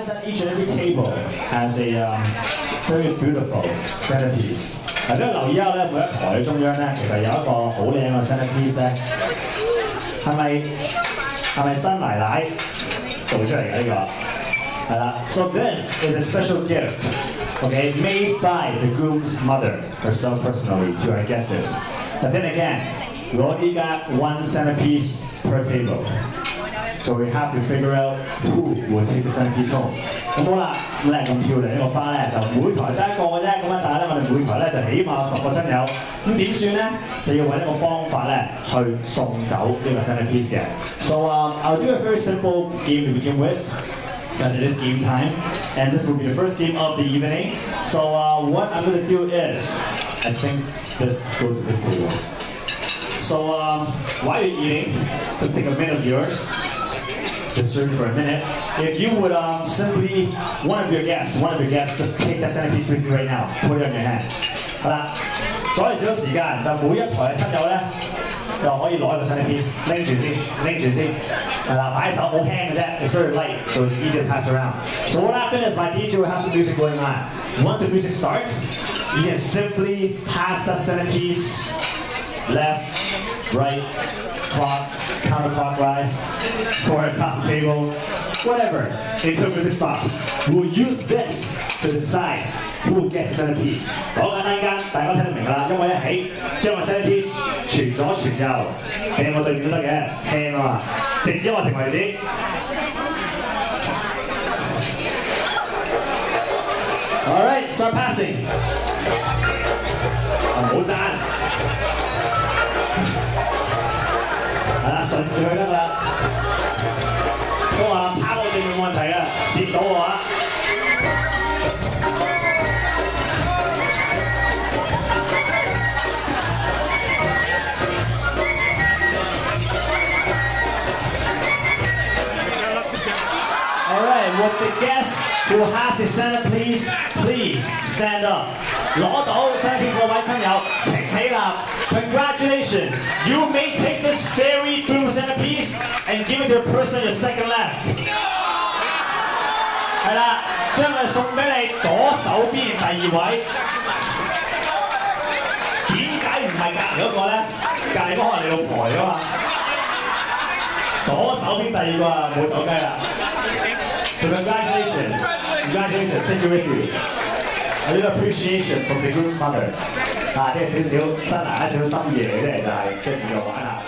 realize that each and every table has a um, very beautiful centerpiece。嗱，呢个留意下咧，每一台嘅中央咧，其实有一个好靓嘅 centerpiece 咧，系咪系咪新奶奶做出嚟嘅呢个？系啦，so this is a special gift。Okay, made by the groom's mother herself personally to our guests. But then again, we only got one centerpiece per table. So we have to figure out who will take the centerpiece home。咁好啦，咁靓咁漂亮呢个花咧，就每台得一个嘅啫。咁啊，但系咧，我哋每台咧就起码十个亲友。咁点算咧？就要揾一个方法咧，去送走呢个 centerpiece 嘅。So um, I'll do a very simple game to begin with. Because it is game time, and this will be the first game of the evening. So uh, what I'm gonna do is, I think this goes to this table. So um, while you're eating, just take a minute of yours. Just serve for a minute. If you would um, simply, one of your guests, one of your guests, just take that centerpiece with you right now. Put it on your hand. 好啦，阻你少少时间，就每一台嘅亲友咧就可以攞个 centerpiece 拎住先，拎住先，系啦，摆手好轻嘅啫，it's very light, so it's easy to pass around. So what happened is my DJ will have some music going on. Once the music starts, you can simply pass that centerpiece left, right, clock, counterclockwise, forward across the table, whatever, until music stops. We'll use this to decide who will get the centerpiece。好简单间，大家听得明啦，因为一起将个 centerpiece 传左传右，掟我对面都得嘅，轻啊嘛，直至我停为止。All right, start passing。 佢得啦。都話拋我哋冇問題啊，接到嘅話。All right, would the guest who has the center, please, please stand up？攞到 senate 各位親友，請起立。Congratulations! You person your second left。係啦，將佢送俾你左手邊第二位。點解唔係隔離嗰個咧？隔離嗰個係你老婆嚟噶嘛？左手邊第二個啊，冇走雞啦。So congratulations, congratulations, take you with you. A little appreciation from the groom's mother. 啊，啲係少少新奶奶少少心意嚟嘅啫，就係即係自助玩下。